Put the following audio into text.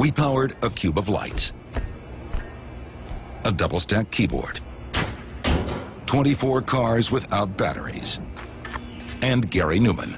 We powered a cube of lights, a double-stack keyboard, 24 cars without batteries, and Gary Newman,